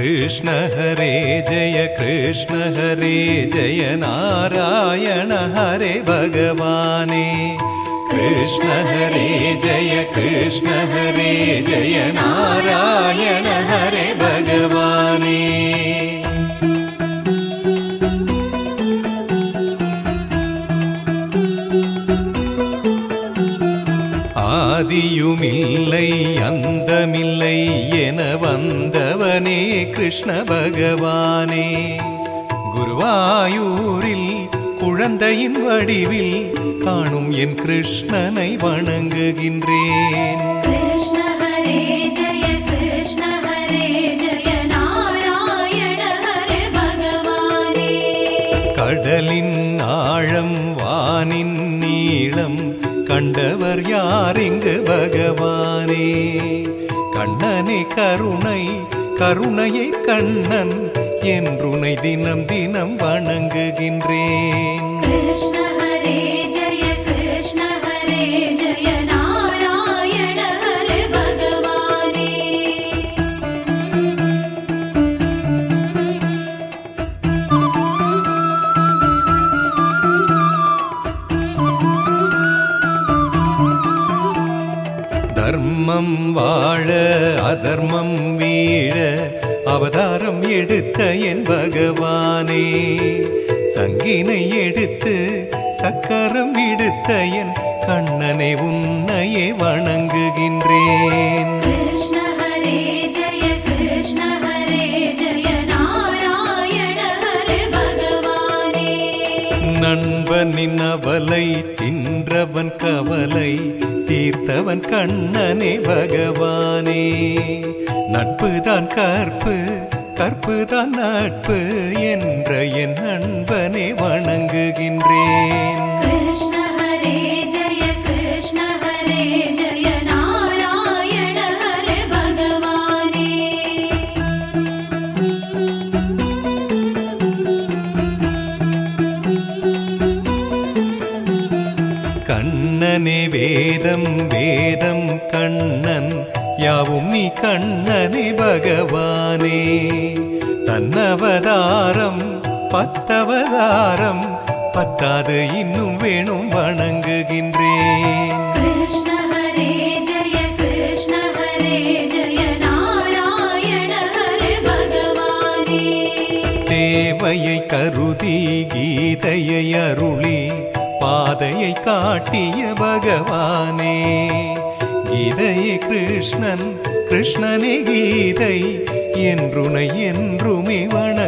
कृष्ण हरे जय कृष्ण हरे जय नारायण हरे भगवाने कृष्ण हरे जय कृष्ण हरे जय नारायण हरे भगवाने ஒன்றுமில்லை அந்தமில்லை என வந்தவனே கிருஷ்ண பகவானே. குருவாயூரில் குழந்தையின் வடிவில் காணும் என் கிருஷ்ணனை வணங்குகின்றேன். கடலின் ஆழம் வானின் நீளம் இங்கு பகவானே. கண்ணனே கருணை கருணையை கண்ணன் என்றுனை தினம் தினம் வணங்குகின்றேன். தர்மம் வாழ அதர்மம் வீழ அவதாரம் எடுத்த என் பகவானே. சங்கினை எடுத்து சக்கரம் எடுத்த என் கண்ணனை உன்னையே வணங்குகின்றேன். நண்பனின் அவலை தின்றவன் கவலை ஈர்த்தவன் கண்ணனே பகவானே. நட்புதான் கற்பு கற்பு தான் நட்பு என்ற என் நண்பனை வணங்குகின்றேன். வேதம் கண்ணனி பகவானே. தன்னவதாரம் பத்தவதாரம் பத்தாது இன்னும் வேணும் வணங்குகின்றேன். தேவையை கருதி கீதையை அருளி பாதையை காட்டிய பகவானே. கீதையே கிருஷ்ணன் கிருஷ்ணனே கீதை. என்றுனை என்றுமே வண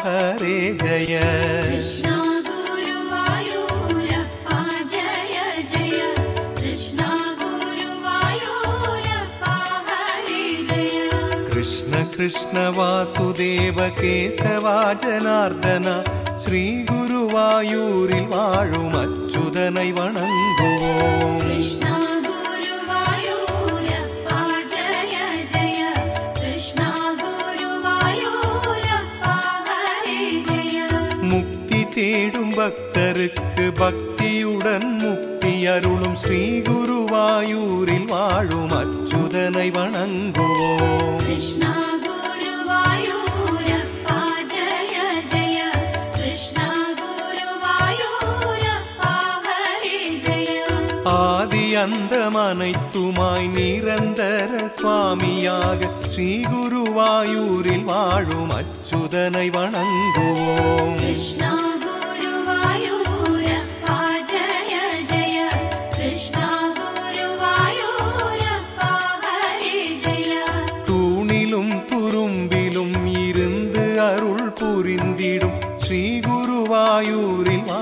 हरे कृष्ण कृष्ण वासुदेव केशवा जनार्दन केशवाचनार्दन श्रीगुरुूरिवाचुदने वणङ्गो தேடும் பக்தருக்கு பக்தியுடன் முக்தி அருளும் ஸ்ரீ குருவாயூரில் வாழும் அச்சுதனை வணங்குவோம். கிருஷ்ணா அந்தமனைத்துமாய் நிரந்தர சுவாமியாக ஸ்ரீ குருவாயூரில் வாழும் அச்சுதனை வணங்குவோம். கிருஷ்ணா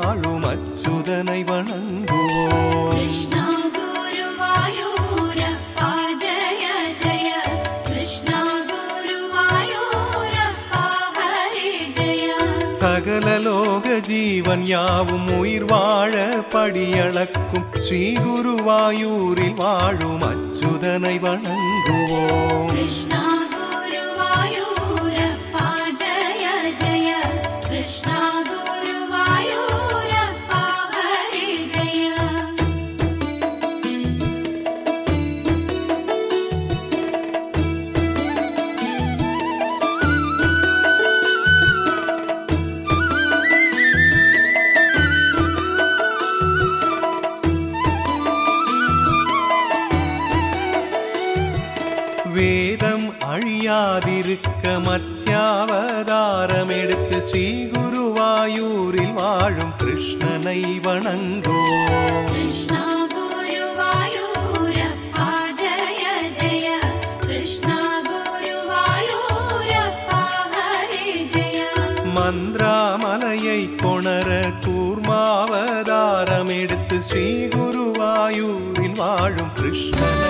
நாளும் அச்சுதனை வணங்குவோம் சகலலோக ஜீவன் யாவும் உயிர் வாழ படியளக்கும் ஸ்ரீ குருவாயூரில் வாழும் அச்சுதனை வணங்குவோம் மாயூரில் வாழும் கிருஷ்ணன்.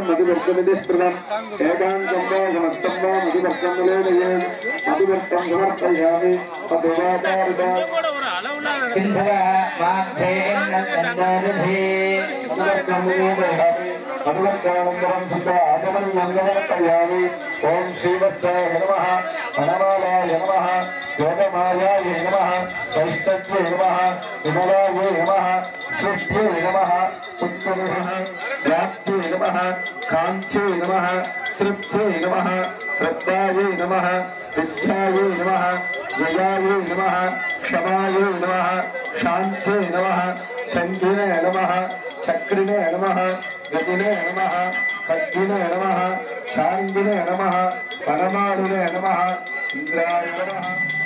മധുവർത്തനിഷ്ടം ഏകാന്തം വാ ഗണത്തം വാ മധുവർത്തം നിലയിലേ മധുവർത്തം സമർപ്പയാമി മധുവാകാരിത कल्याणी ओम श्रीवत्साय नम हनमालाय नम योगमायाय नम वैष्णव्य नम विमलाय नम सृष्ट्ये नम उत्तमः व्याप्ते नम कांक्षे नम तृप्ते नम श्रद्धाये नम विद्याय नम जयाय नम क्षमाय नम शांते नम शंकिने नम चक्रिणे नम गजुले नम कज्जुन नम शांगुन नम परमाणुने नम इंद्राय नम।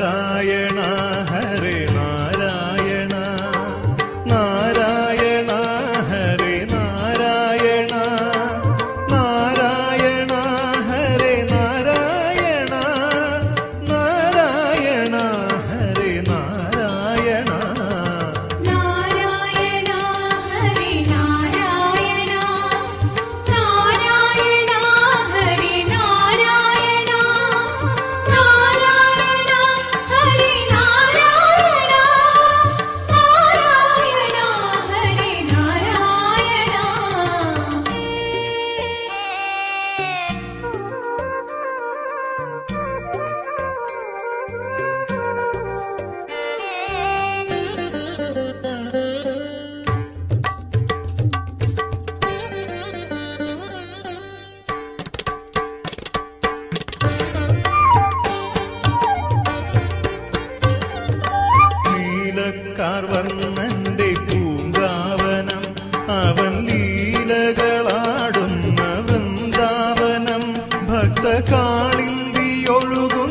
नारायणा കാളിന്തിയൊഴുകും